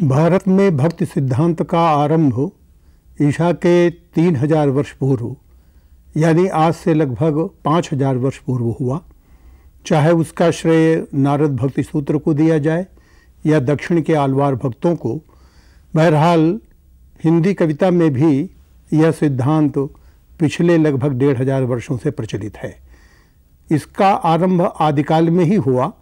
भारत में भक्ति सिद्धांत का आरंभ ईशा के तीन हज़ार वर्ष पूर्व, यानी आज से लगभग पाँच हज़ार वर्ष पूर्व हुआ। चाहे उसका श्रेय नारद भक्ति सूत्र को दिया जाए या दक्षिण के आलवार भक्तों को, बहरहाल हिंदी कविता में भी यह सिद्धांत पिछले लगभग डेढ़ हज़ार वर्षों से प्रचलित है। इसका आरंभ आदिकाल में ही हुआ।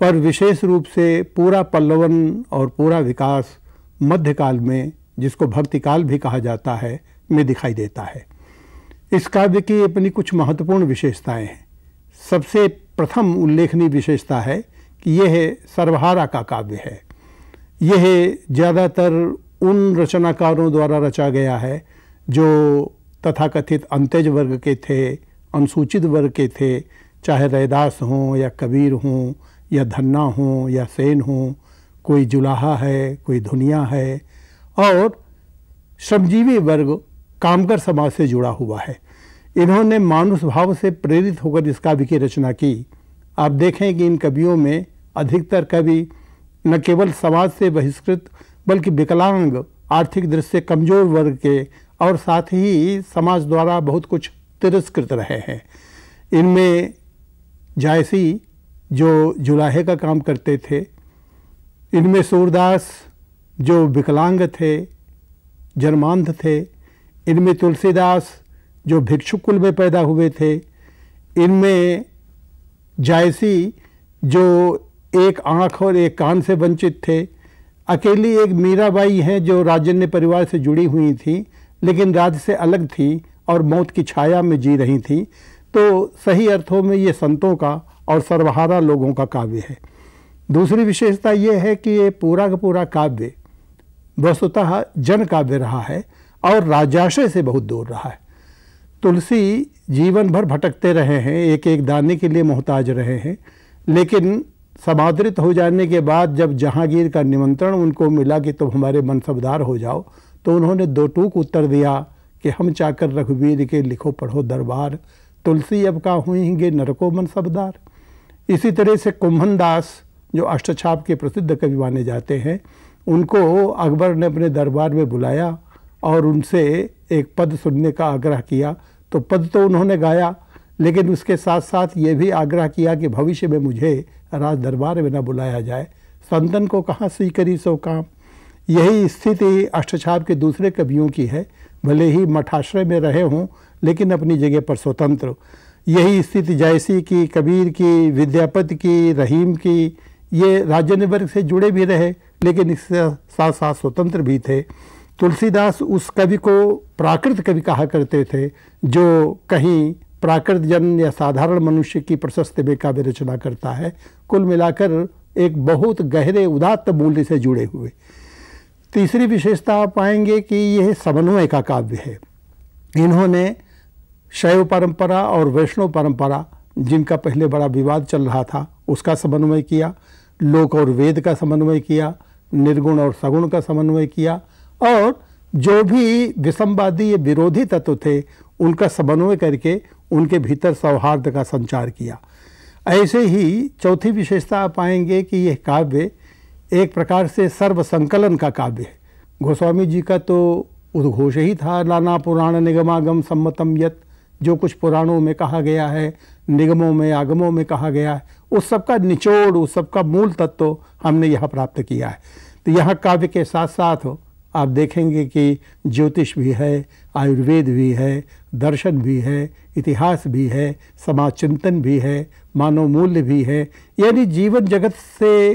पर विशेष रूप से पूरा पल्लवन और पूरा विकास मध्यकाल में, जिसको भक्ति काल भी कहा जाता है, में दिखाई देता है। इस काव्य की अपनी कुछ महत्वपूर्ण विशेषताएँ हैं। सबसे प्रथम उल्लेखनीय विशेषता है कि यह सर्वहारा का काव्य है। यह ज़्यादातर उन रचनाकारों द्वारा रचा गया है, जो तथाकथित अंत्यज वर्ग के थे, अनुसूचित वर्ग के थे, चाहे रैदास हों या कबीर हों या धन्ना हो या सेन हों, कोई जुलाहा है, कोई धुनिया है, और श्रमजीवी वर्ग कामगर समाज से जुड़ा हुआ है। इन्होंने मानुष भाव से प्रेरित होकर इस काव्य की रचना की। आप देखें कि इन कवियों में अधिकतर कवि न केवल समाज से बहिष्कृत, बल्कि विकलांग, आर्थिक दृष्टि से कमज़ोर वर्ग के, और साथ ही समाज द्वारा बहुत कुछ तिरस्कृत रहे हैं। इनमें जायसी जो जुलाहे का काम करते थे, इनमें सूरदास जो विकलांग थे जन्मांध थे, इनमें तुलसीदास जो भिक्षु कुल में पैदा हुए थे, इनमें जायसी जो एक आँख और एक कान से वंचित थे, अकेली एक मीराबाई हैं जो राजन्य परिवार से जुड़ी हुई थी, लेकिन राज्य से अलग थी और मौत की छाया में जी रही थी। तो सही अर्थों में ये संतों का और सर्वहारा लोगों का काव्य है। दूसरी विशेषता ये है कि ये पूरा का पूरा काव्य वस्तुतः जन काव्य रहा है और राजाशय से बहुत दूर रहा है। तुलसी जीवन भर भटकते रहे हैं एक एक दाने के लिए मोहताज रहे हैं, लेकिन समादृत हो जाने के बाद जब जहांगीर का निमंत्रण उनको मिला कि तुम तो हमारे मनसबदार हो जाओ तो उन्होंने दो टूक उत्तर दिया कि हम चाकर रघुवीर के लिखो पढ़ो दरबार, तुलसी अब का हुएँगे नरको मनसबदार। इसी तरह से कुंभन दास जो अष्टछाप के प्रसिद्ध कवि माने जाते हैं, उनको अकबर ने अपने दरबार में बुलाया और उनसे एक पद सुनने का आग्रह किया। तो पद तो उन्होंने गाया, लेकिन उसके साथ साथ ये भी आग्रह किया कि भविष्य में मुझे राज दरबार में न बुलाया जाए। संतन को कहाँ सी करी सो काम? यही स्थिति अष्टछाप के दूसरे कवियों की है। भले ही मठाश्रय में रहे हों, लेकिन अपनी जगह पर स्वतंत्र। यही स्थिति जैसी की, कबीर की, विद्यापति की, रहीम की, ये राजन्य वर्ग से जुड़े भी रहे, लेकिन इससे साथ साथ स्वतंत्र भी थे। तुलसीदास उस कवि को प्राकृत कवि कहा करते थे, जो कहीं प्राकृत जन या साधारण मनुष्य की प्रशस्त में काव्य रचना करता है। कुल मिलाकर एक बहुत गहरे, उदात्त मूल्य से जुड़े हुए। तीसरी विशेषता आप पाएँगे कि यह समन्वय का काव्य है। इन्होंने शैव परंपरा और वैष्णव परंपरा, जिनका पहले बड़ा विवाद चल रहा था, उसका समन्वय किया, लोक और वेद का समन्वय किया, निर्गुण और सगुण का समन्वय किया, और जो भी विषमवादी ये विरोधी तत्व थे, उनका समन्वय करके उनके भीतर सौहार्द का संचार किया। ऐसे ही चौथी विशेषता आप पाएँगे कि यह काव्य एक प्रकार से सर्व संकलन का काव्य है। गोस्वामी जी का तो उद्घोष ही था, नाना पुराण निगमागम सम्मतम यत। जो कुछ पुराणों में कहा गया है, निगमों में, आगमों में कहा गया है, उस सब का निचोड़, उस सब का मूल तत्व हमने यहाँ प्राप्त किया है। तो यहाँ काव्य के साथ साथ आप देखेंगे कि ज्योतिष भी है, आयुर्वेद भी है, दर्शन भी है, इतिहास भी है समाज चिंतन भी है, मानव मूल्य भी है। यानी जीवन जगत से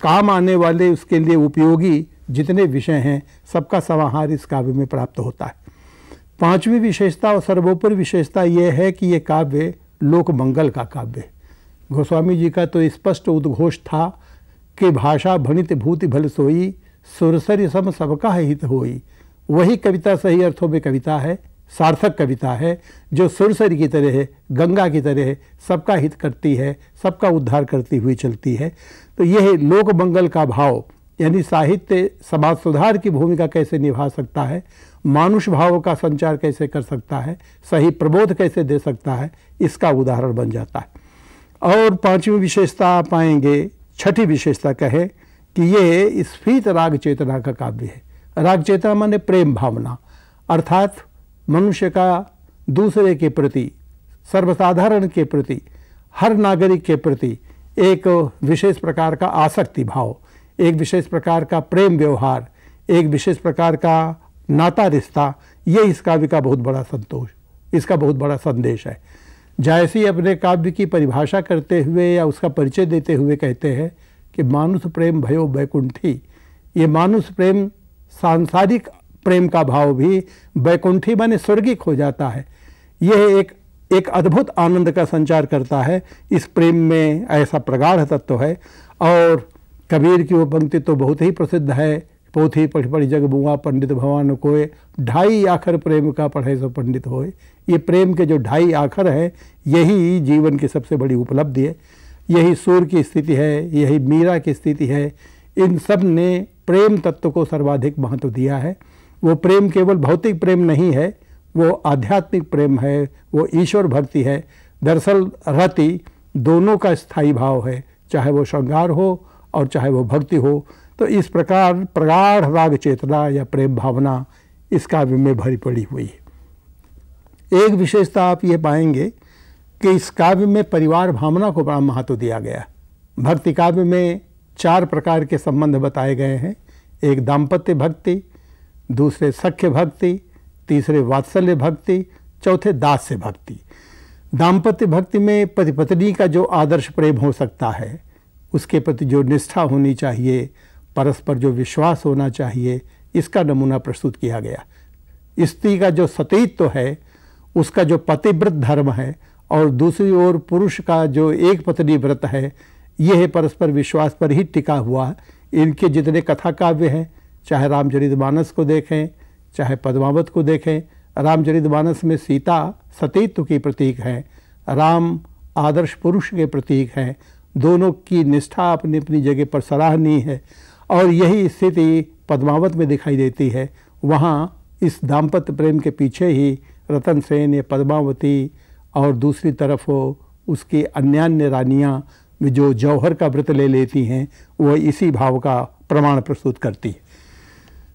काम आने वाले उसके लिए उपयोगी जितने विषय हैं, सबका समाहार इस काव्य में प्राप्त होता है। पांचवी विशेषता और सर्वोपरि विशेषता यह है कि ये काव्य लोक मंगल का काव्य गोस्वामी जी का तो स्पष्ट उद्घोष था कि भाषा भणित भूति भल सोई, सुरसरी सम सबका हित होई। वही कविता सही अर्थों में कविता है, सार्थक कविता है, जो सुरसरी की तरह है, गंगा की तरह है, सबका हित करती है, सबका उद्धार करती हुई चलती है। तो यह लोक मंगल का भाव, यानी साहित्य समाज सुधार की भूमिका कैसे निभा सकता है मानुष भाव का संचार कैसे कर सकता है? सही प्रबोध कैसे दे सकता है? इसका उदाहरण बन जाता है। और पांचवी विशेषता आप पाएँगे, छठी विशेषता कहे कि ये स्फीत राग चेतना का काव्य है। राग चेतना माने प्रेम भावना, अर्थात मनुष्य का दूसरे के प्रति, सर्वसाधारण के प्रति, हर नागरिक के प्रति एक विशेष प्रकार का आसक्ति भाव, एक विशेष प्रकार का प्रेम व्यवहार, एक विशेष प्रकार का नाता रिश्ता, ये इस काव्य का बहुत बड़ा संतोष, इसका बहुत बड़ा संदेश है। जायसी अपने काव्य की परिभाषा करते हुए या उसका परिचय देते हुए कहते हैं कि मानुष प्रेम भयो बैकुंठी ये मानुष प्रेम सांसारिक प्रेम का भाव भी बैकुंठी माने स्वर्गिक हो जाता है। यह एक एक अद्भुत आनंद का संचार करता है। इस प्रेम में ऐसा प्रगाढ़ तत्व है और कबीर की वो पंक्ति तो बहुत ही प्रसिद्ध है। पोथी पढ़ पढ़ जग बुआ पंडित भगवान कोय ढाई आखर प्रेम का पढ़े सो पंडित होए। ये प्रेम के जो ढाई आखर हैं, यही जीवन की सबसे बड़ी उपलब्धि है। यही सूर्य की स्थिति है, यही मीरा की स्थिति है। इन सबने प्रेम तत्व को सर्वाधिक महत्व दिया है। वो प्रेम केवल भौतिक प्रेम नहीं है, वो आध्यात्मिक प्रेम है, वो ईश्वर भक्ति है। दरअसल रति दोनों का स्थायी भाव है, चाहे वो श्रृंगार हो और चाहे वो भक्ति हो। तो इस प्रकार प्रगाढ़ राग चेतना या प्रेम भावना इस काव्य में भरी पड़ी हुई है। एक विशेषता आप ये पाएँगे कि इस काव्य में परिवार भावना को बड़ा महत्व दिया गया भक्ति काव्य में चार प्रकार के संबंध बताए गए हैं। एक दाम्पत्य भक्ति, दूसरे सख्य भक्ति, तीसरे वात्सल्य भक्ति, चौथे दास्य भक्ति। दाम्पत्य भक्ति में पति पत्नी का जो आदर्श प्रेम हो सकता है, उसके प्रति जो निष्ठा होनी चाहिए परस्पर जो विश्वास होना चाहिए, इसका नमूना प्रस्तुत किया गया। स्त्री का जो सतीत्व है, उसका जो पतिव्रत धर्म है और दूसरी ओर पुरुष का जो एक पत्नी व्रत है, यह परस्पर विश्वास पर ही टिका हुआ। इनके जितने कथा काव्य हैं, चाहे रामचरित मानस को देखें, चाहे पद्मावत को देखें, रामचरित मानस में सीता सतीत्व की प्रतीक है, राम आदर्श पुरुष के प्रतीक हैं। दोनों की निष्ठा अपनी अपनी जगह पर सराहनीय है। और यही स्थिति पद्मावत में दिखाई देती है। वहाँ इस दाम्पत्य प्रेम के पीछे ही रतन सेन या पद्मावती और दूसरी तरफ़ उसकी अन्यान्य रानियाँ जो जौहर का व्रत ले लेती हैं, वह इसी भाव का प्रमाण प्रस्तुत करती है।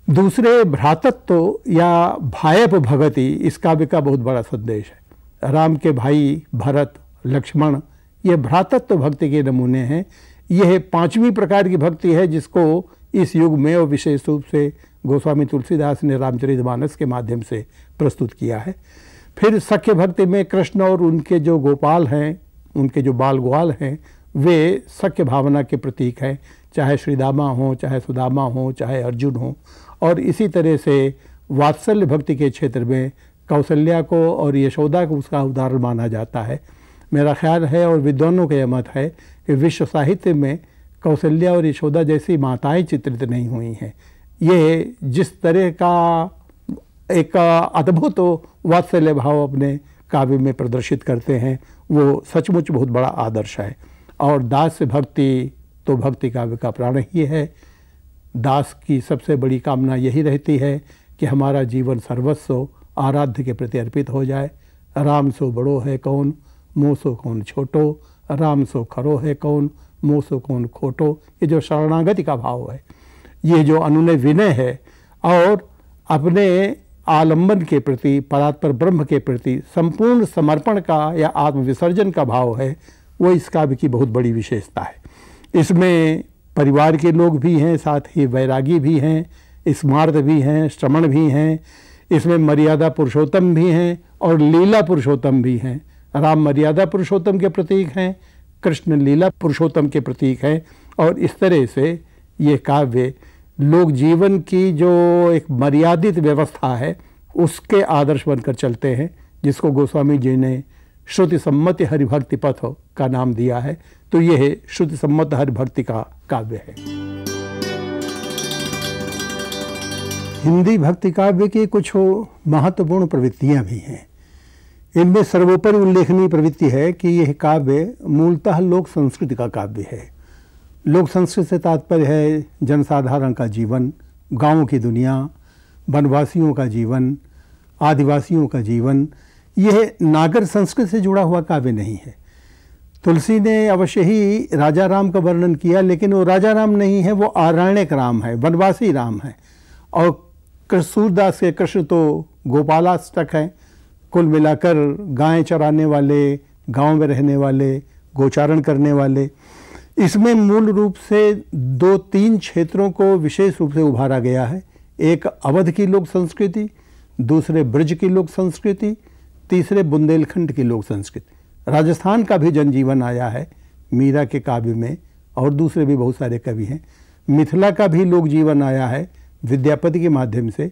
दूसरे भ्रातत्व या भायप भगति, इस काव्य का बहुत बड़ा संदेश है। राम के भाई भरत, लक्ष्मण, ये भ्रातत्व भक्ति के नमूने हैं। यह पांचवी प्रकार की भक्ति है जिसको इस युग में और विशेष रूप से गोस्वामी तुलसीदास ने रामचरितमानस के माध्यम से प्रस्तुत किया है। फिर सख्य भक्ति में कृष्ण और उनके जो गोपाल हैं, उनके जो बाल ग्वाल हैं, वे सख्य भावना के प्रतीक हैं। चाहे श्रीदामा हो, चाहे सुदामा हो, चाहे अर्जुन हो। और इसी तरह से वात्सल्य भक्ति के क्षेत्र में कौशल्या को और यशोदा को उसका उदाहरण माना जाता है। मेरा ख्याल है और विद्वानों का यह मत है कि विश्व साहित्य में कौशल्या और यशोदा जैसी माताएँ चित्रित नहीं हुई हैं। ये जिस तरह का एक अद्भुत वात्सल्य भाव अपने काव्य में प्रदर्शित करते हैं, वो सचमुच बहुत बड़ा आदर्श है। और दास भक्ति तो भक्ति काव्य का प्राण ही है। दास की सबसे बड़ी कामना यही रहती है कि हमारा जीवन सर्वस्व आराध्य के प्रति अर्पित हो जाए। राम सो बड़ो है कौन मोह सो कौन छोटो। राम सो खरो है कौन, मोह सो कौन खोटो? ये जो शरणागति का भाव है, ये जो अनुनय विनय है, और अपने आलंबन के प्रति, परात्पर ब्रह्म के प्रति संपूर्ण समर्पण का या आत्मविसर्जन का भाव है, वो इस काव्य की बहुत बड़ी विशेषता है। इसमें परिवार के लोग भी हैं, साथ ही वैरागी भी हैं स्मार्थ भी हैं, श्रमण भी हैं, इसमें मर्यादा पुरुषोत्तम भी हैं, और लीला पुरुषोत्तम भी हैं। राम मर्यादा पुरुषोत्तम के प्रतीक हैं, कृष्ण लीला पुरुषोत्तम के प्रतीक हैं, और इस तरह से ये काव्य लोग जीवन की जो एक मर्यादित व्यवस्था है, उसके आदर्श बनकर चलते हैं, जिसको गोस्वामी जी ने श्रुति सम्मत हरिभक्ति पथ का नाम दिया है। तो यह श्रुति सम्मत हरिभक्ति का काव्य है। हिंदी भक्ति काव्य की कुछ महत्वपूर्ण प्रवृत्तियाँ भी हैं। इनमें सर्वोपरि उल्लेखनीय प्रवृत्ति है कि यह काव्य मूलतः लोक संस्कृति का काव्य है। लोक संस्कृति से तात्पर्य है जनसाधारण का जीवन, गाँव की दुनिया, वनवासियों का जीवन, आदिवासियों का जीवन। यह नागर संस्कृति से जुड़ा हुआ काव्य नहीं है। तुलसी ने अवश्य ही राजा राम का वर्णन किया, लेकिन वो राजा राम नहीं है, वो आरण्यक राम है, वनवासी राम है। और सूरदास के कृष्ण तो गोपालाष्टक हैं। कुल मिलाकर गायें चराने वाले, गाँव में रहने वाले, गोचारण करने वाले, इसमें मूल रूप से दो तीन क्षेत्रों को विशेष रूप से उभारा गया है। एक अवध की लोक संस्कृति, दूसरे ब्रज की लोक संस्कृति, तीसरे बुंदेलखंड की लोक संस्कृति। राजस्थान का भी जनजीवन आया है, मीरा के काव्य में, और दूसरे भी बहुत सारे कवि हैं। मिथिला का भी लोक जीवन आया है, विद्यापति के माध्यम से।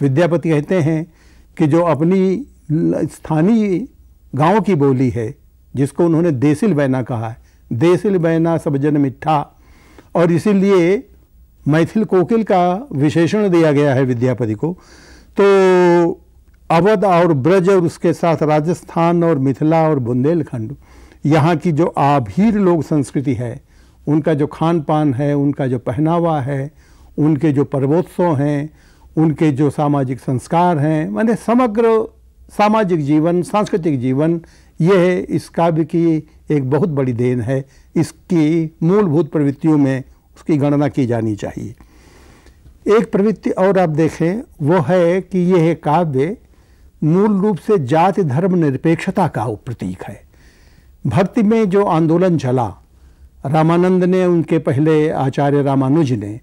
विद्यापति कहते हैं कि जो अपनी स्थानीय गाँव की बोली है, जिसको उन्होंने देसिल बैना कहा है। देसिल बैना सब जन मिठा और इसीलिए मैथिल कोकिल का विशेषण दिया गया है विद्यापति को। तो अवध और ब्रज और उसके साथ राजस्थान और मिथिला और बुंदेलखंड, यहाँ की जो आभीर लोक संस्कृति है, उनका जो खान पान है, उनका जो पहनावा है, उनके जो पर्वोत्सव हैं, उनके जो सामाजिक संस्कार हैं, मैंने समग्र सामाजिक जीवन, सांस्कृतिक जीवन, यह इस काव्य की एक बहुत बड़ी देन है। इसकी मूलभूत प्रवृत्तियों में उसकी गणना की जानी चाहिए। एक प्रवृत्ति और आप देखें, वो है कि यह काव्य मूल रूप से जाति धर्म निरपेक्षता का प्रतीक है। भक्ति में जो आंदोलन चला, रामानंद ने उनके पहले आचार्य रामानुज ने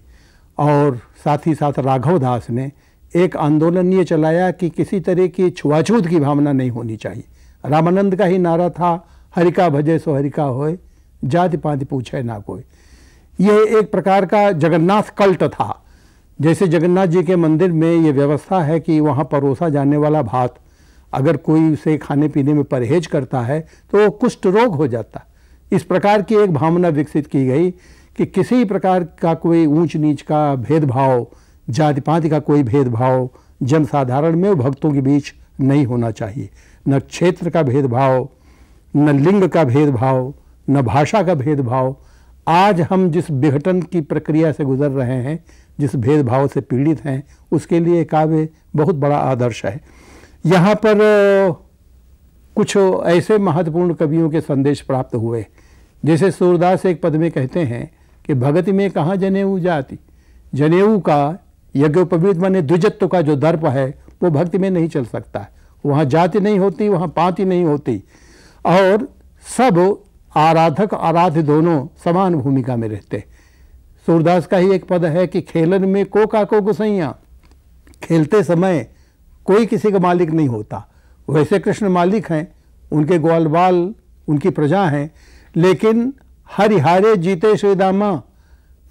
और साथ ही साथ राघव दास ने एक आंदोलन ये चलाया कि किसी तरह की छुआछूत की भावना नहीं होनी चाहिए। रामानंद का ही नारा था, हरिका भजे सो हरिका होए, जाति पाति पूछे ना कोई। यह एक प्रकार का जगन्नाथ कल्ट था। जैसे जगन्नाथ जी के मंदिर में ये व्यवस्था है कि वहाँ परोसा जाने वाला भात अगर कोई उसे खाने पीने में परहेज करता है तो वो कुष्ठ रोग हो जाता। इस प्रकार की एक भावना विकसित की गई कि किसी प्रकार का कोई ऊंच नीच का भेदभाव जाति पाति का कोई भेदभाव जनसाधारण में भक्तों के बीच नहीं होना चाहिए। न क्षेत्र का भेदभाव, न लिंग का भेदभाव, न भाषा का भेदभाव। आज हम जिस विघटन की प्रक्रिया से गुजर रहे हैं, जिस भेदभाव से पीड़ित हैं, उसके लिए काव्य बहुत बड़ा आदर्श है। यहाँ पर कुछ ऐसे महत्वपूर्ण कवियों के संदेश प्राप्त हुए। जैसे सूरदास एक पद में कहते हैं कि, भगत में कहाँ जनेऊ जाति? जनेऊ का यज्ञोपवीत माने द्विजत्व का जो दर्प है, वो भक्ति में नहीं चल सकता। वहाँ जाति नहीं होती, वहाँ पाति नहीं होती। और सब आराधक, आराध्य दोनों समान भूमिका में रहते। सूरदास का ही एक पद है कि खेलन में को का को गुसैया। खेलते समय कोई किसी का मालिक नहीं होता। वैसे कृष्ण मालिक हैं, उनके ग्वाल बाल, उनकी प्रजा हैं, लेकिन हरिहारे जीते श्रीदामा।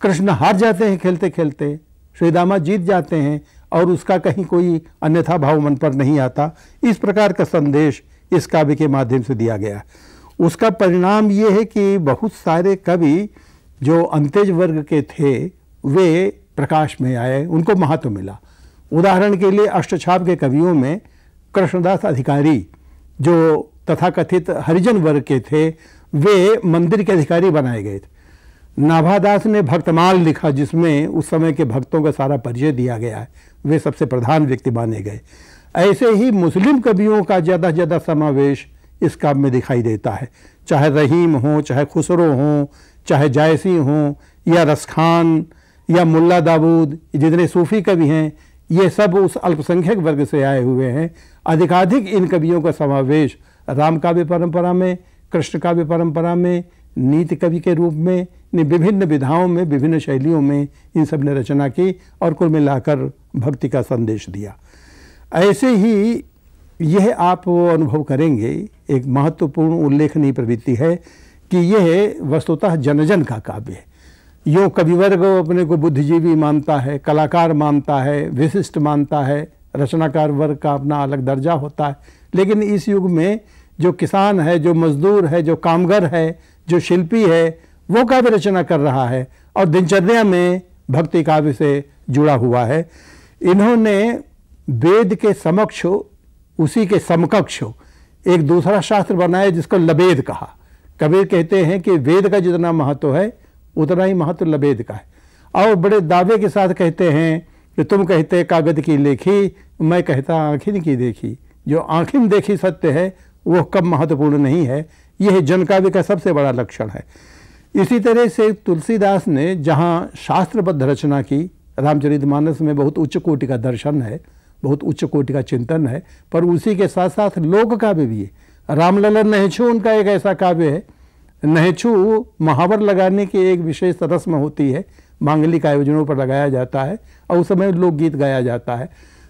कृष्ण हार जाते हैं खेलते खेलते श्रीदामा जीत जाते हैं और उसका कहीं कोई अन्यथा भाव मन पर नहीं आता। इस प्रकार का संदेश इस काव्य के माध्यम से दिया गया। उसका परिणाम ये है कि बहुत सारे कवि जो अंत्यज वर्ग के थे, वे प्रकाश में आए, उनको महत्व मिला। उदाहरण के लिए अष्टछाप के कवियों में कृष्णदास अधिकारी जो तथाकथित हरिजन वर्ग के थे, वे मंदिर के अधिकारी बनाए गए थे। नाभादास ने भक्तमाल लिखा, जिसमें उस समय के भक्तों का सारा परिचय दिया गया है। वे सबसे प्रधान व्यक्ति माने गए। ऐसे ही मुस्लिम कवियों का ज़्यादा से ज़्यादा समावेश इस काम में दिखाई देता है। चाहे रहीम हो, चाहे खुसरो हो, चाहे जायसी हो, या रसखान, या मुल्ला दाऊद, जितने सूफ़ी कवि हैं, ये सब उस अल्पसंख्यक वर्ग से आए हुए हैं। अधिकाधिक इन कवियों का समावेश राम काव्य परंपरा में, कृष्ण काव्य परंपरा में नीति कवि के रूप में, ने विभिन्न विधाओं में, विभिन्न शैलियों में इन सबने रचना की और कुल मिलाकर भक्ति का संदेश दिया। ऐसे ही यह आप अनुभव करेंगे, एक महत्वपूर्ण उल्लेखनीय प्रवृत्ति है कि यह वस्तुतः जनजन का काव्य है। यूँ कविवर्ग अपने को बुद्धिजीवी मानता है, कलाकार मानता है, विशिष्ट मानता है, रचनाकार वर्ग का अपना अलग दर्जा होता है। लेकिन इस युग में जो किसान है, जो मजदूर है, जो कामगर है जो शिल्पी है, वो काव्य रचना कर रहा है और दिनचर्या में भक्ति काव्य से जुड़ा हुआ है। इन्होंने वेद के समक्ष उसी के समकक्ष एक दूसरा शास्त्र बनाया जिसको लबेद कहा। कबीर कहते हैं कि वेद का जितना महत्व है, उतना ही महत्व लबेद का है। और बड़े दावे के साथ कहते हैं कि तुम कहते कागज़ की लेखी, मैं कहता आँखिन की देखी। जो आँखिन देखी सत्य है, वो कब महत्वपूर्ण नहीं है। यह जनकाव्य का सबसे बड़ा लक्षण है। इसी तरह से तुलसीदास ने जहाँ शास्त्रबद्ध रचना की रामचरितमानस में बहुत उच्च कोटि का दर्शन है, बहुत उच्च कोटि का चिंतन है, पर उसी के साथ साथ लोक काव्य भी है। रामलला नहछू उनका एक ऐसा काव्य है। नहछू महावर लगाने की एक विशेष रस्म होती है, मांगलिक आयोजनों पर लगाया जाता है, और उस समय लोकगीत गाया जाता है।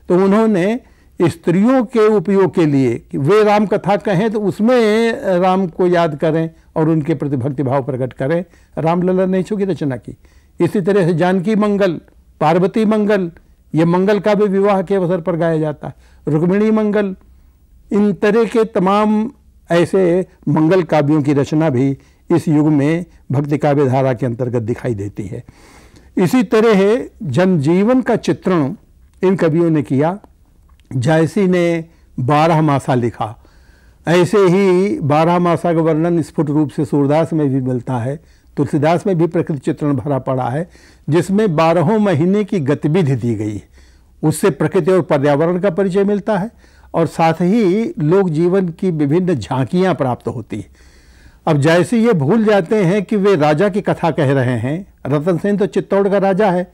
तो उन्होंने स्त्रियों के उपयोग के लिए कि वे राम कथा कहें तो उसमें राम को याद करें और उनके प्रति भक्तिभाव प्रकट करें। रामलला नहछू की रचना की। इसी तरह से जानकी मंगल, पार्वती मंगल, ये मंगल का भी विवाह के अवसर पर गाया जाता है। रुक्मिणी मंगल, इन तरह के तमाम ऐसे मंगल काव्यों की रचना भी इस युग में भक्ति काव्य धारा के अंतर्गत दिखाई देती है। इसी तरह जनजीवन का चित्रण इन कवियों ने किया। जायसी ने बारह मासा लिखा, ऐसे ही बारह मासा का वर्णन स्फुट रूप से सूरदास में भी मिलता है, तुलसीदास में भी प्रकृति चित्रण भरा पड़ा है, जिसमें बारहों महीने की गतिविधि दी गई है। उससे प्रकृति और पर्यावरण का परिचय मिलता है और साथ ही लोक जीवन की विभिन्न झांकियाँ प्राप्त होती है। अब जैसे ये भूल जाते हैं कि वे राजा की कथा कह रहे हैं, रतन सेन तो चित्तौड़ का राजा है,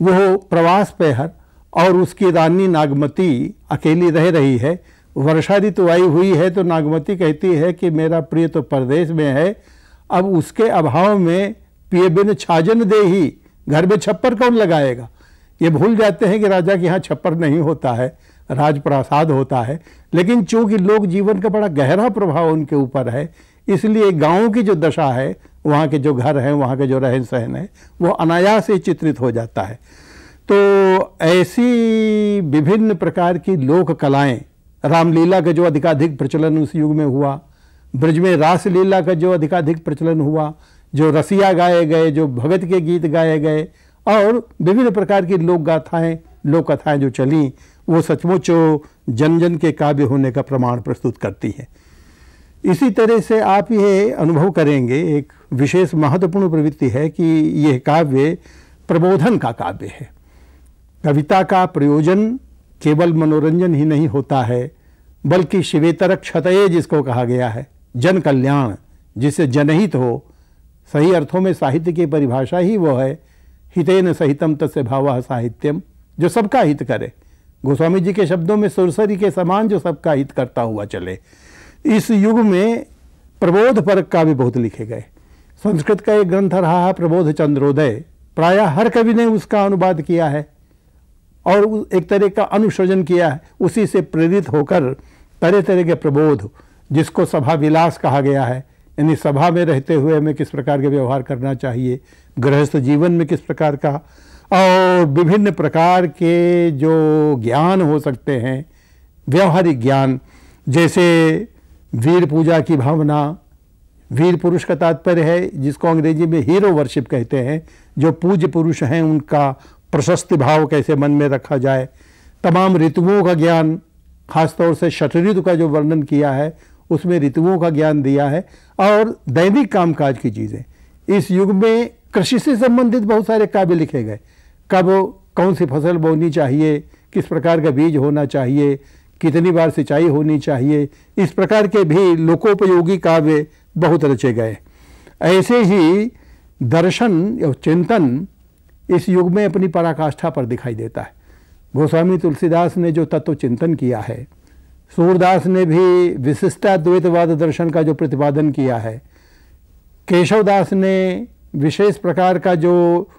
वो प्रवास पे है और उसकी रानी नागमती अकेली रह रही है। वर्षा ऋतु आई हुई है तो नागमती कहती है कि मेरा प्रिय तो प्रदेश में है, अब उसके अभाव में पिए बिन छाजन दे ही, घर में छप्पर कौन लगाएगा? ये भूल जाते हैं कि राजा के यहाँ छप्पर नहीं होता है, राजप्रासाद होता है, लेकिन चूँकि लोक जीवन का बड़ा गहरा प्रभाव उनके ऊपर है, इसलिए गाँव की जो दशा है, वहाँ के जो घर हैं, वहाँ के जो रहन सहन है, वो अनायास ही चित्रित हो जाता है। तो ऐसी विभिन्न प्रकार की लोक कलाएँ, रामलीला का जो अधिकाधिक प्रचलन उस युग में हुआ, ब्रज में रासलीला का जो अधिकाधिक प्रचलन हुआ, जो रसिया गाए गए, जो भगत के गीत गाए गए, और विभिन्न प्रकार की लोक गाथाएँ, लोक कथाएँ जो चली, वो सचमुच जन जन के काव्य होने का प्रमाण प्रस्तुत करती है। इसी तरह से आप ये अनुभव करेंगे, एक विशेष महत्वपूर्ण प्रवृत्ति है कि यह काव्य प्रबोधन का काव्य है। कविता का प्रयोजन केवल मनोरंजन ही नहीं होता है, बल्कि शिवेतर क्षतये जिसको कहा गया है, जन कल्याण, जिसे जनहित हो। सही अर्थों में साहित्य की परिभाषा ही वो है, हितेन सहितम तस्य भाव साहित्यम, जो सबका हित करे। गोस्वामी जी के शब्दों में सुरसरी के समान जो सबका हित करता हुआ चले। इस युग में प्रबोध पर काव्य बहुत लिखे गए। संस्कृत का एक ग्रंथ रहा है प्रबोध चंद्रोदय। प्रायः हर कवि ने उसका अनुवाद किया है। और एक तरह का अनुसृजन किया है, उसी से प्रेरित होकर तरह तरह के प्रबोध, जिसको सभा विलास कहा गया है। यानी सभा में रहते हुए हमें किस प्रकार के व्यवहार करना चाहिए? गृहस्थ जीवन में किस प्रकार का? और विभिन्न प्रकार के जो ज्ञान हो सकते हैं, व्यवहारिक ज्ञान, जैसे वीर पूजा की भावना, वीर पुरुष का तात्पर्य है, जिसको अंग्रेज़ी में हीरो वर्शिप कहते हैं, जो पूज्य पुरुष हैं, उनका प्रशस्ति भाव कैसे मन में रखा जाए, तमाम ऋतुओं का ज्ञान, खासतौर से शठ ऋतु का जो वर्णन किया है, उसमें ऋतुओं का ज्ञान दिया है और दैनिक कामकाज की चीज़ें। इस युग में कृषि से संबंधित बहुत सारे काव्य लिखे गए। कब कौन सी फ़सल बोनी चाहिए, किस प्रकार का बीज होना चाहिए, कितनी बार सिंचाई होनी चाहिए, इस प्रकार के भी लोकोपयोगी काव्य बहुत रचे गए। ऐसे ही दर्शन या चिंतन इस युग में अपनी पराकाष्ठा पर दिखाई देता है। गोस्वामी तुलसीदास ने जो तत्व चिंतन किया है, सूरदास ने भी विशिष्टाद्वैतवाद दर्शन का जो प्रतिपादन किया है, केशवदास ने विशेष प्रकार का जो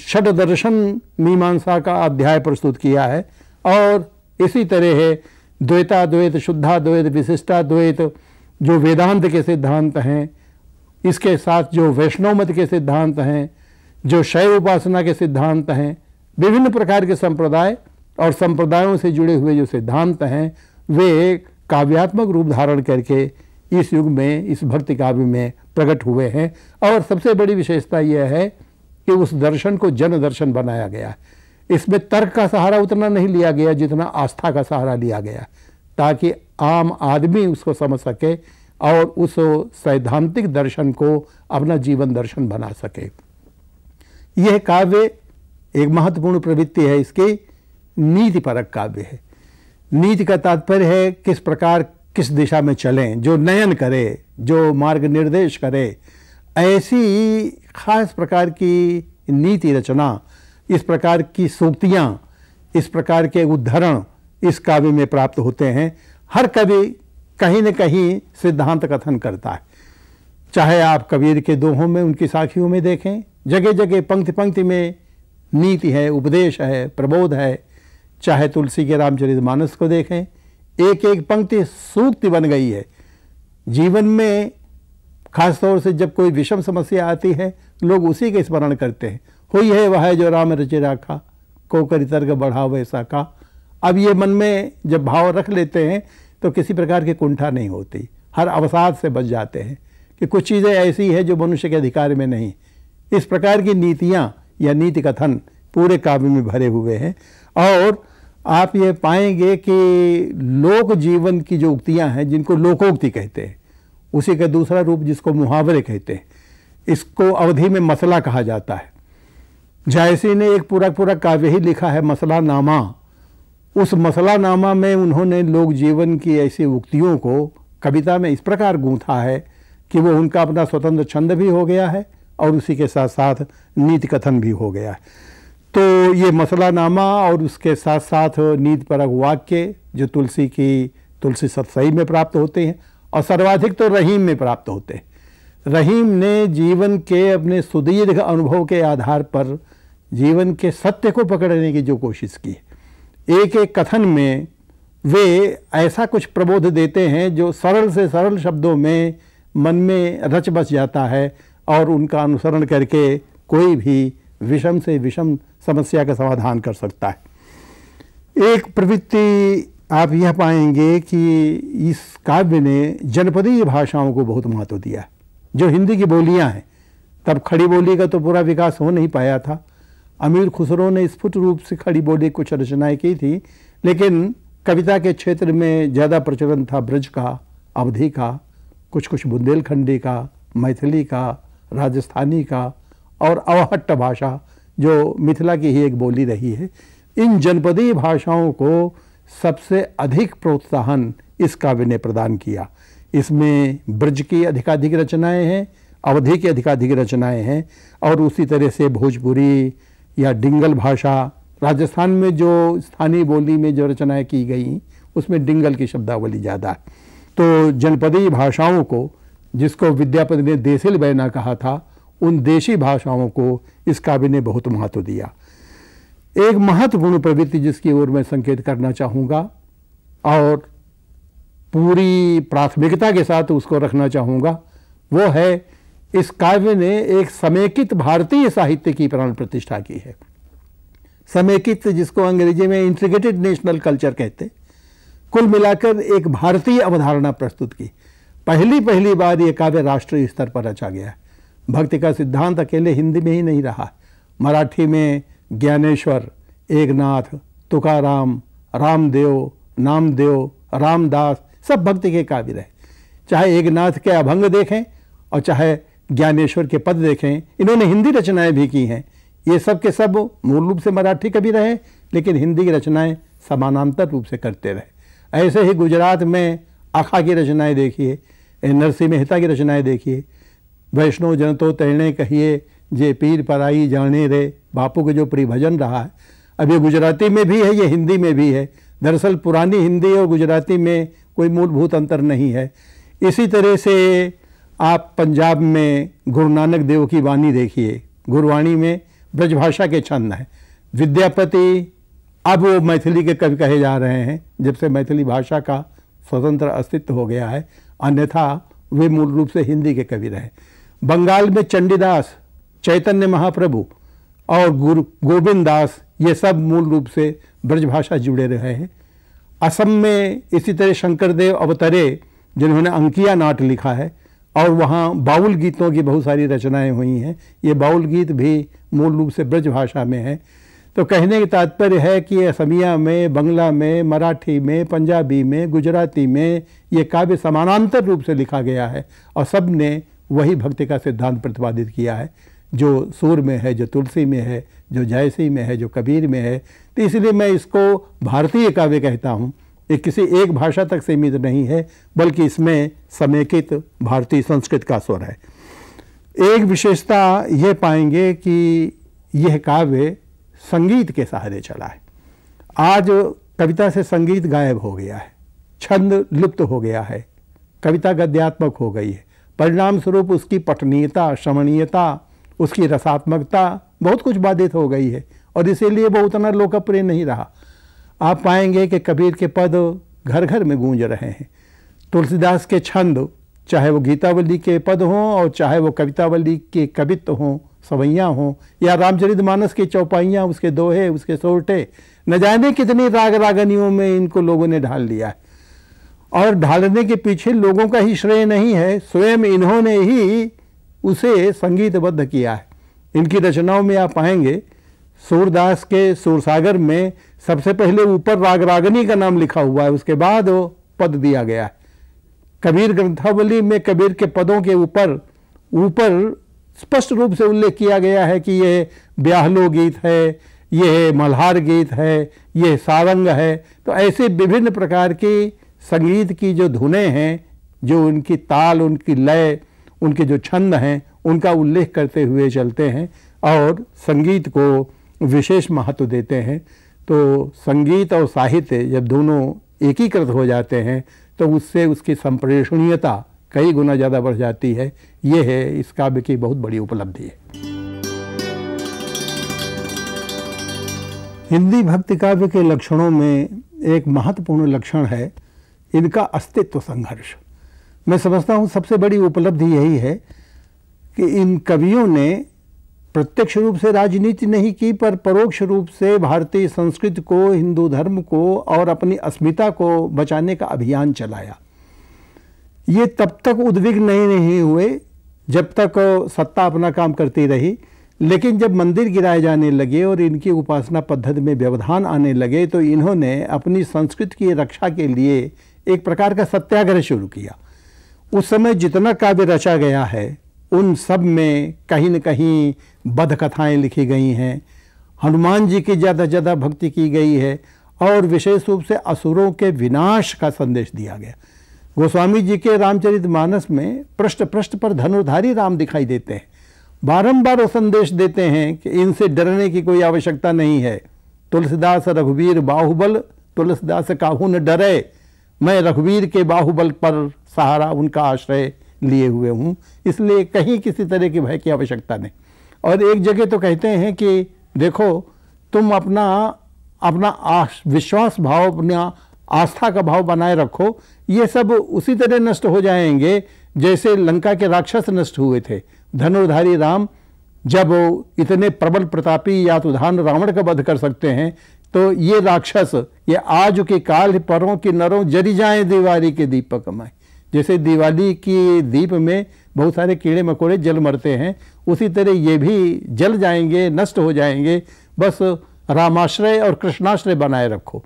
षड दर्शन मीमांसा का अध्याय प्रस्तुत किया है और इसी तरह है द्वैताद्वैत, शुद्धाद्वैत, विशिष्टाद्वैत जो वेदांत के सिद्धांत हैं, इसके साथ जो वैष्णव मत के सिद्धांत हैं जो शैव उपासना के सिद्धांत हैं, विभिन्न प्रकार के संप्रदाय और संप्रदायों से जुड़े हुए जो सिद्धांत हैं, वे काव्यात्मक रूप धारण करके इस युग में, इस भक्ति काव्य में प्रकट हुए हैं। और सबसे बड़ी विशेषता यह है कि उस दर्शन को जन दर्शन बनाया गया। इसमें तर्क का सहारा उतना नहीं लिया गया जितना आस्था का सहारा लिया गया, ताकि आम आदमी उसको समझ सके और उस सैद्धांतिक दर्शन को अपना जीवन दर्शन बना सके। यह काव्य एक महत्वपूर्ण प्रवृत्ति है, इसकी नीति परक काव्य है। नीति का तात्पर्य है किस प्रकार किस दिशा में चलें, जो नयन करे, जो मार्ग निर्देश करे। ऐसी खास प्रकार की नीति रचना, इस प्रकार की सूक्तियाँ, इस प्रकार के उद्धरण इस काव्य में प्राप्त होते हैं। हर कवि कहीं न कहीं सिद्धांत कथन करता है। चाहे आप कबीर के दोहों में, उनकी साखियों में देखें जगह जगह पंक्ति पंक्ति में नीति है, उपदेश है, प्रबोध है। चाहे तुलसी के रामचरित मानस को देखें एक एक पंक्ति सूक्ति बन गई है। जीवन में, खासतौर से जब कोई विषम समस्या आती है, लोग उसी के स्मरण करते हैं। हुई है वह जो राम रचे राखा को कर तर्क बढ़ावे का अब ये मन में जब भाव रख लेते हैं तो किसी प्रकार की कुंठा नहीं होती। हर अवसाद से बच जाते हैं कि कुछ चीज़ें ऐसी है जो मनुष्य के अधिकार में नहीं। इस प्रकार की नीतियाँ या नीति कथन पूरे काव्य में भरे हुए हैं। और आप ये पाएँगे कि लोक जीवन की जो उक्तियाँ हैं, जिनको लोकोक्ति कहते हैं, उसी का दूसरा रूप जिसको मुहावरे कहते हैं, इसको अवधि में मसला कहा जाता है। जायसी ने एक पूरा पूरा काव्य ही लिखा है मसला नामा उस मसला नामा में उन्होंने लोक जीवन की ऐसी उक्तियों को कविता में इस प्रकार गूंथा है कि वो उनका अपना स्वतंत्र छंद भी हो गया है और उसी के साथ साथ नीति कथन भी हो गया तो ये मसला नामा और उसके साथ साथ नीति परक वाक्य जो तुलसी की तुलसी सतसई में प्राप्त होते हैं और सर्वाधिक तो रहीम में प्राप्त होते हैं। रहीम ने जीवन के अपने सुदीर्घ अनुभव के आधार पर जीवन के सत्य को पकड़ने की जो कोशिश की। एक एक कथन में वे ऐसा कुछ प्रबोध देते हैं जो सरल से सरल शब्दों में मन में रच बस जाता है और उनका अनुसरण करके कोई भी विषम से विषम समस्या का समाधान कर सकता है। एक प्रवृत्ति आप यह पाएँगे कि इस काव्य ने जनपदीय भाषाओं को बहुत महत्व दिया जो हिंदी की बोलियाँ हैं, तब खड़ी बोली का तो पूरा विकास हो नहीं पाया था। अमीर खुसरो ने स्फुट रूप से खड़ी बोली कुछ रचनाएँ की थी, लेकिन कविता के क्षेत्र में ज़्यादा प्रचलन था ब्रज का, अवधि का कुछ कुछ बुंदेलखंडी का, मैथिली का राजस्थानी का और अवहट्ट भाषा जो मिथिला की ही एक बोली रही है, इन जनपदीय भाषाओं को सबसे अधिक प्रोत्साहन इस काव्य ने प्रदान किया। इसमें ब्रज की अधिकाधिक रचनाएँ हैं, अवधि की अधिकाधिक रचनाएँ हैं, और उसी तरह से भोजपुरी या डिंगल भाषा, राजस्थान में जो स्थानीय बोली में जो रचनाएँ की गई, उसमें डिंगल की शब्दावली ज़्यादा है। तो जनपदीय भाषाओं को जिसको विद्यापति ने देसिल बैना कहा था, उन देशी भाषाओं को इस काव्य ने बहुत महत्व दिया। एक महत्वपूर्ण प्रवृत्ति जिसकी ओर मैं संकेत करना चाहूँगा और पूरी प्राथमिकता के साथ उसको रखना चाहूँगा, वो है इस काव्य ने एक समेकित भारतीय साहित्य की प्राण प्रतिष्ठा की है। समेकित जिसको अंग्रेज़ी में इंटीग्रेटेड नेशनल कल्चर कहते कुल मिलाकर एक भारतीय अवधारणा प्रस्तुत की। पहली पहली बार ये काव्य राष्ट्रीय स्तर पर रचा गया है। भक्ति का सिद्धांत अकेले हिंदी में ही नहीं रहा। मराठी में ज्ञानेश्वर, एकनाथ, तुकाराम, रामदेव, नामदेव, रामदास, सब भक्ति के काव्य रहे। चाहे एकनाथ के अभंग देखें और चाहे ज्ञानेश्वर के पद देखें, इन्होंने हिंदी रचनाएँ भी की हैं। ये सब के सब मूल रूप से मराठी कवि रहे, लेकिन हिंदी की रचनाएँ समानांतर रूप से करते रहे। ऐसे ही गुजरात में आखा की रचनाएँ देखिए नरसिंह मेहता की रचनाएँ देखिए। वैष्णव जन तो तैरने कहिए, जे पीर पराई जाने रे, बापू के जो प्रिय भजन रहा है। अब ये गुजराती में भी है, ये हिंदी में भी है। दरअसल पुरानी हिंदी और गुजराती में कोई मूलभूत अंतर नहीं है। इसी तरह से आप पंजाब में गुरु नानक देव की वाणी देखिए। गुरुवाणी में ब्रजभाषा के छंद हैं। विद्यापति, अब वो मैथिली के कवि कहे जा रहे हैं, जब से मैथिली भाषा का स्वतंत्र अस्तित्व हो गया है। अन्यथा वे मूल रूप से हिंदी के कवि रहे। बंगाल में चंडीदास, चैतन्य महाप्रभु और गुरु गोविंद दास ये सब मूल रूप से ब्रजभाषा जुड़े रहे हैं। असम में इसी तरह शंकरदेव अवतरे, जिन्होंने अंकिया नाट लिखा है, और वहाँ बाउल गीतों की बहुत सारी रचनाएँ हुई हैं। ये बाउल गीत भी मूल रूप से ब्रजभाषा में है। तो कहने का तात्पर्य है कि असमिया में, बंगला में, मराठी में, पंजाबी में, गुजराती में ये काव्य समानांतर रूप से लिखा गया है और सबने वही भक्ति का सिद्धांत प्रतिपादित किया है। जो सूर में है, जो तुलसी में है, जो जयसी में है, जो कबीर में है तो इसलिए मैं इसको भारतीय काव्य कहता हूँ। ये किसी एक भाषा तक सीमित नहीं है, बल्कि इसमें समेकित भारतीय संस्कृत का स्वर है। एक विशेषता ये पाएँगे कि यह काव्य संगीत के सहारे चला है। आज कविता से संगीत गायब हो गया है। छंद लुप्त हो गया है। कविता गद्यात्मक हो गई है। परिणाम स्वरूप उसकी पठनीयता, श्रवणीयता, उसकी रसात्मकता, बहुत कुछ बाधित हो गई है। और इसीलिए वो उतना लोकप्रिय नहीं रहा। आप पाएँगे कि कबीर के पद घर घर में गूंज रहे हैं। तुलसीदास के छंद चाहे वो गीतावली के पद हों और चाहे वो कवितावली के कवित्व हों, सवैयाँ हों, या रामचरित मानस की चौपाइयाँ, उसके दोहे, उसके सोरटे न जाने कितनी राग रागनियों में इनको लोगों ने ढाल लिया है। और ढालने के पीछे लोगों का ही श्रेय नहीं है, स्वयं इन्होंने ही उसे संगीतबद्ध किया है। इनकी रचनाओं में आप पाएँगे सूरदास के सूरसागर में सबसे पहले ऊपर राग रागनी का नाम लिखा हुआ है, उसके बाद वो पद दिया गया है। कबीर ग्रंथावली में कबीर के पदों के ऊपर ऊपर स्पष्ट रूप से उल्लेख किया गया है कि यह ब्याहलो गीत है, यह मल्हार गीत है, यह सारंग है। तो ऐसे विभिन्न प्रकार की संगीत की जो धुनें हैं, जो उनकी ताल, उनकी लय, उनके जो छंद हैं, उनका उल्लेख करते हुए चलते हैं और संगीत को विशेष महत्व देते हैं। तो संगीत और साहित्य जब दोनों एकीकृत हो जाते हैं तो उससे उसकी संप्रेषणीयता कई गुना ज़्यादा बढ़ जाती है। ये है, इस काव्य की बहुत बड़ी उपलब्धि है। हिंदी भक्ति काव्य के लक्षणों में एक महत्वपूर्ण लक्षण है, इनका अस्तित्व संघर्ष। मैं समझता हूँ, सबसे बड़ी उपलब्धि यही है कि इन कवियों ने प्रत्यक्ष रूप से राजनीति नहीं की पर परोक्ष रूप से भारतीय संस्कृति को हिंदू धर्म को और अपनी अस्मिता को बचाने का अभियान चलाया। ये तब तक उद्विग्न नहीं, नहीं हुए जब तक सत्ता अपना काम करती रही। लेकिन जब मंदिर गिराए जाने लगे और इनकी उपासना पद्धति में व्यवधान आने लगे तो इन्होंने अपनी संस्कृति की रक्षा के लिए एक प्रकार का सत्याग्रह शुरू किया। उस समय जितना काव्य रचा गया है उन सब में कहीं न कहीं बध कथाएँ लिखी गई हैं। हनुमान जी की ज़्यादा ज़्यादा भक्ति की गई है और विशेष रूप से असुरों के विनाश का संदेश दिया गया। गोस्वामी जी के रामचरित मानस में पृष्ठ पृष्ठ पर धनुर्धारी राम दिखाई देते हैं। बारंबार वो संदेश देते हैं कि इनसे डरने की कोई आवश्यकता नहीं है। तुलसीदास रघुवीर बाहुबल, तुलसीदास काहू न डरे, मैं रघुवीर के बाहुबल पर सहारा उनका आश्रय। लिए हुए हूँ। इसलिए कहीं किसी तरह की भय की आवश्यकता नहीं। और एक जगह तो कहते हैं कि देखो, तुम अपना अपना आश, विश्वास भाव, अपना आस्था का भाव बनाए रखो। ये सब उसी तरह नष्ट हो जाएँगे जैसे लंका के राक्षस नष्ट हुए थे। धनुर्धारी राम, जब इतने प्रबल प्रतापी या तो धान रावण का वध कर सकते हैं तो ये राक्षस, ये आज के काल, परों की नरों जरी जाए दीवारी के दीपक में। जैसे दिवाली की दीप में बहुत सारे कीड़े मकोड़े जल मरते हैं, उसी तरह ये भी जल जाएँगे, नष्ट हो जाएँगे। बस रामाश्रय और कृष्णाश्रय बनाए रखो।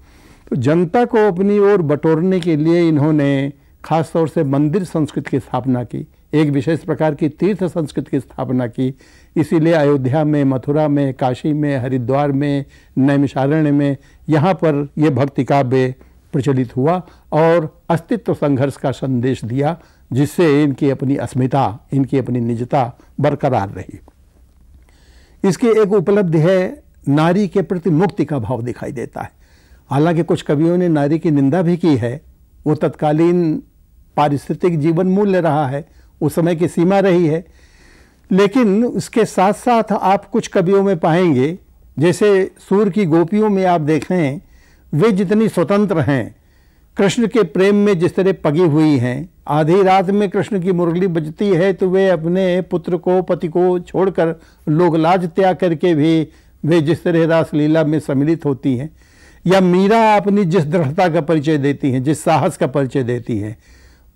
तो जनता को अपनी ओर बटोरने के लिए इन्होंने खास तौर से मंदिर संस्कृत की स्थापना की, एक विशेष प्रकार की तीर्थ संस्कृत की स्थापना की। इसीलिए अयोध्या में, मथुरा में, काशी में, हरिद्वार में, नैमिषारण्य में, यहाँ पर ये भक्ति काव्य प्रचलित हुआ और अस्तित्व संघर्ष का संदेश दिया, जिससे इनकी अपनी अस्मिता, इनकी अपनी निजता बरकरार रही। इसकी एक उपलब्धि है, नारी के प्रति मुक्ति का भाव दिखाई देता है। हालाँकि कुछ कवियों ने नारी की निंदा भी की है। वो तत्कालीन पारिस्थितिक जीवन मूल्य रहा है, उस समय की सीमा रही है। लेकिन उसके साथ साथ आप कुछ कवियों में पाएँगे, जैसे सूर की गोपियों में आप देखें वे जितनी स्वतंत्र हैं, कृष्ण के प्रेम में जिस तरह पगी हुई हैं, आधी रात में कृष्ण की मुरली बजती है तो वे अपने पुत्र को, पति को छोड़कर लोग लाज त्याग करके भी वे जिस तरह रासलीला में सम्मिलित होती हैं, या मीरा अपनी जिस दृढ़ता का परिचय देती हैं, जिस साहस का परिचय देती हैं,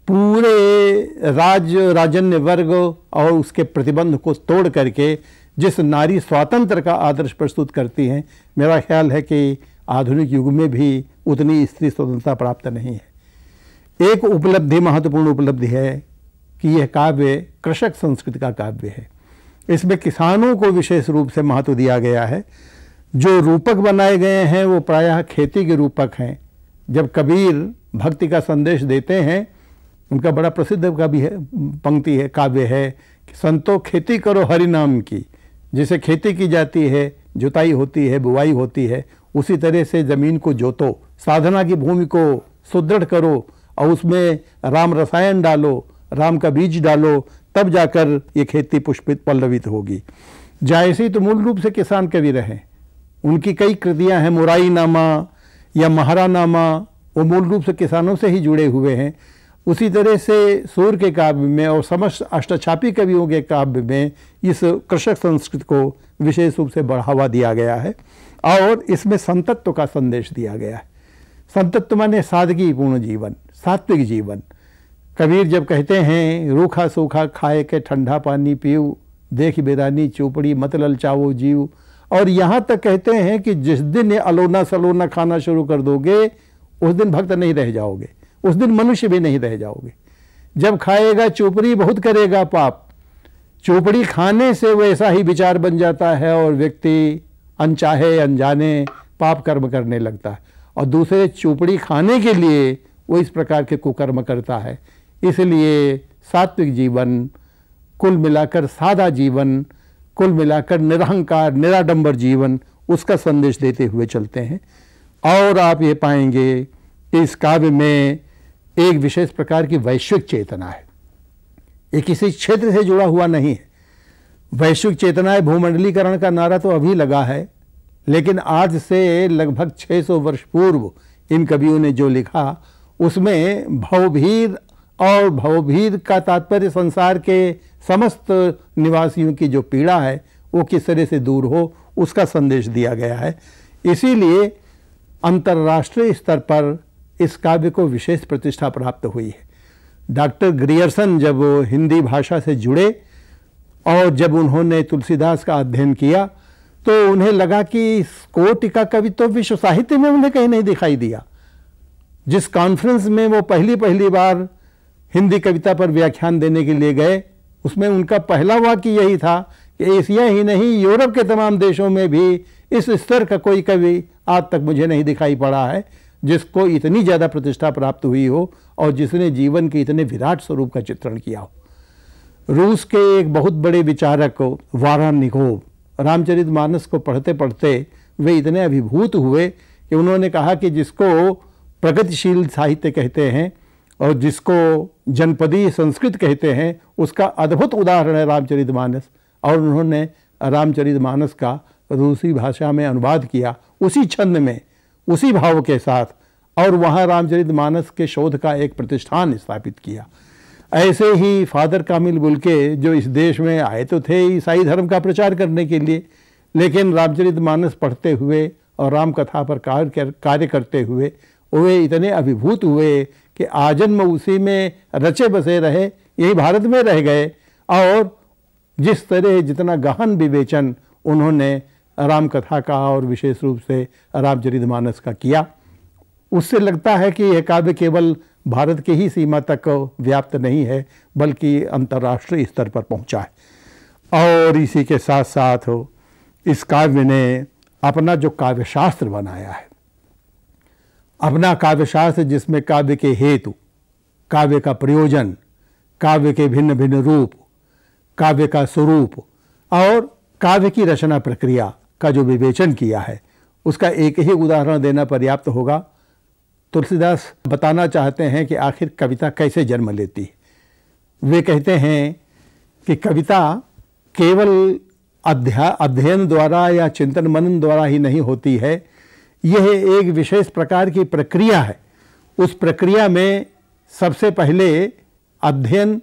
पूरे राज, राजन्य वर्ग और उसके प्रतिबंध को तोड़ करके जिस नारी स्वातंत्र का आदर्श प्रस्तुत करती हैं, मेरा ख्याल है कि आधुनिक युग में भी उतनी स्त्री स्वतंत्रता प्राप्त नहीं है। एक उपलब्धि, महत्वपूर्ण उपलब्धि है कि यह काव्य कृषक संस्कृति का काव्य है। इसमें किसानों को विशेष रूप से महत्व दिया गया है। जो रूपक बनाए गए हैं, वो प्रायः खेती के रूपक हैं। जब कबीर भक्ति का संदेश देते हैं, उनका बड़ा प्रसिद्ध कवि है, पंक्ति है, काव्य है कि, संतो खेती करो हरि नाम की, जिसे खेती की जाती है जुताई होती है बुआई होती है, उसी तरह से ज़मीन को जोतो, साधना की भूमि को सुदृढ़ करो और उसमें राम रसायन डालो, राम का बीज डालो, तब जाकर ये खेती पुष्पित पल्लवित होगी। जायसी तो मूल रूप से किसान कवि रहे। उनकी कई कृतियाँ हैं मुराई नामा या महारा नामा वो मूल रूप से किसानों से ही जुड़े हुए हैं। उसी तरह से सूर्य के काव्य में और समस्त अष्टछापी कवियों के काव्य में इस कृषक संस्कृति को विशेष रूप से बढ़ावा दिया गया है और इसमें संतत्व का संदेश दिया गया है। संतत्व माने सादगी पूर्ण जीवन, सात्विक जीवन। कबीर जब कहते हैं, रूखा सूखा खाए के ठंडा पानी पीऊ, देख बेरानी चोपड़ी मत ललचाओ जीव और यहाँ तक कहते हैं कि जिस दिन ये अलोना सलोना खाना शुरू कर दोगे, उस दिन भक्त नहीं रह जाओगे। उस दिन मनुष्य भी नहीं रह जाओगे। जब खाएगा चोपड़ी, बहुत करेगा पाप। चोपड़ी खाने से वैसा ही विचार बन जाता है और व्यक्ति अनचाहे, अनजाने पाप कर्म करने लगता है। और दूसरे, चोपड़ी खाने के लिए वो इस प्रकार के कुकर्म करता है। इसलिए सात्विक जीवन, कुल मिलाकर सादा जीवन, कुल मिलाकर निरहंकार, निराडंबर जीवन, उसका संदेश देते हुए चलते हैं। और आप ये पाएँगे कि इस काव्य में एक विशेष प्रकार की वैश्विक चेतना है। ये किसी क्षेत्र से जुड़ा हुआ नहीं है। वैश्विक चेतना है भूमंडलीकरण का नारा तो अभी लगा है, लेकिन आज से लगभग 600 वर्ष पूर्व इन कवियों ने जो लिखा, उसमें भवभीर और भवभीर का तात्पर्य संसार के समस्त निवासियों की जो पीड़ा है, वो किस तरह से दूर हो, उसका संदेश दिया गया है। इसीलिए अंतर्राष्ट्रीय स्तर पर इस काव्य को विशेष प्रतिष्ठा प्राप्त हुई है। डॉक्टर ग्रियर्सन जब हिंदी भाषा से जुड़े और जब उन्होंने तुलसीदास का अध्ययन किया तो उन्हें लगा कि कोटि का कवि तो विश्व साहित्य में उन्हें कहीं नहीं दिखाई दिया। जिस कॉन्फ्रेंस में वो पहली पहली बार हिंदी कविता पर व्याख्यान देने के लिए गए, उसमें उनका पहला वाक्य यही था कि एशिया ही नहीं, यूरोप के तमाम देशों में भी इस स्तर का कोई कवि आज तक मुझे नहीं दिखाई पड़ा है। जिसको इतनी ज़्यादा प्रतिष्ठा प्राप्त हुई हो और जिसने जीवन के इतने विराट स्वरूप का चित्रण किया हो। रूस के एक बहुत बड़े विचारक वारान निकोव रामचरित मानस को पढ़ते पढ़ते वे इतने अभिभूत हुए कि उन्होंने कहा कि जिसको प्रगतिशील साहित्य कहते हैं और जिसको जनपदीय संस्कृत कहते हैं, उसका अद्भुत उदाहरण है रामचरित मानस। और उन्होंने रामचरित मानस का रूसी भाषा में अनुवाद किया। उसी छंद में उसी भाव के साथ और वहाँ रामचरित मानस के शोध का एक प्रतिष्ठान स्थापित किया। ऐसे ही फादर कामिल बुलके जो इस देश में आए तो थे, ईसाई धर्म का प्रचार करने के लिए, लेकिन रामचरित मानस पढ़ते हुए और राम कथा पर कार्य कर, कार्य करते हुए, वे इतने अभिभूत हुए कि आजन्म उसी में रचे बसे रहे, यही भारत में रह गए और जिस तरह जितना गहन विवेचन उन्होंने राम कथा का और विशेष रूप से रामचरित मानस का किया। उससे लगता है कि यह काव्य केवल भारत के ही सीमा तक व्याप्त नहीं है, बल्कि अंतर्राष्ट्रीय स्तर पर पहुँचा है। और इसी के साथ साथ हो इस काव्य ने अपना जो काव्यशास्त्र बनाया है, अपना काव्यशास्त्र जिसमें काव्य के हेतु, काव्य का प्रयोजन, काव्य के भिन्न भिन्न रूप, काव्य का स्वरूप और काव्य की रचना प्रक्रिया का जो विवेचन किया है, उसका एक ही उदाहरण देना पर्याप्त होगा। तुलसीदास बताना चाहते हैं कि आखिर कविता कैसे जन्म लेती है। वे कहते हैं कि कविता केवल अध्या, अध्ययन द्वारा या चिंतन मनन द्वारा ही नहीं होती है। यह एक विशेष प्रकार की प्रक्रिया है। उस प्रक्रिया में सबसे पहले अध्ययन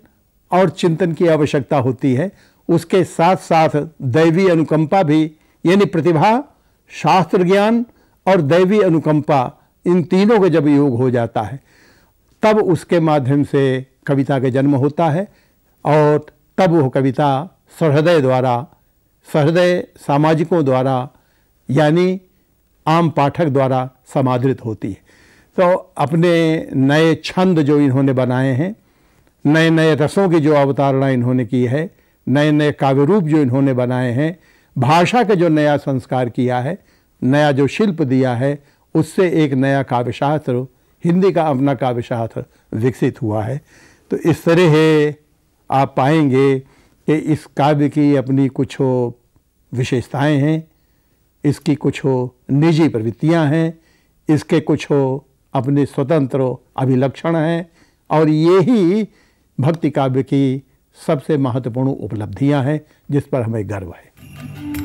और चिंतन की आवश्यकता होती है। उसके साथ साथ दैवी अनुकंपा भी यानी प्रतिभा, शास्त्र ज्ञान और दैवी अनुकंपा, इन तीनों का जब योग हो जाता है, तब उसके माध्यम से कविता का जन्म होता है और तब वह कविता सहृदय द्वारा सहृदय सामाजिकों द्वारा, यानी आम पाठक द्वारा समादृत होती है। तो अपने नए छंद जो इन्होंने बनाए हैं नए नए रसों की जो अवतारणा इन्होंने की है नए नए काव्य रूप जो इन्होंने बनाए हैं भाषा का जो नया संस्कार किया है, नया जो शिल्प दिया है, उससे एक नया काव्यशास्त्र, हिंदी का अपना काव्यशास्त्र विकसित हुआ है। तो इस तरह आप पाएँगे कि इस काव्य की अपनी कुछ हो विशेषताएँ हैं, इसकी कुछ हो निजी प्रवृत्तियाँ हैं, इसके कुछ हो अपने स्वतंत्र अभिलक्षण हैं, और यही भक्ति काव्य की सबसे महत्वपूर्ण उपलब्धियाँ हैं जिस पर हमें गर्व है।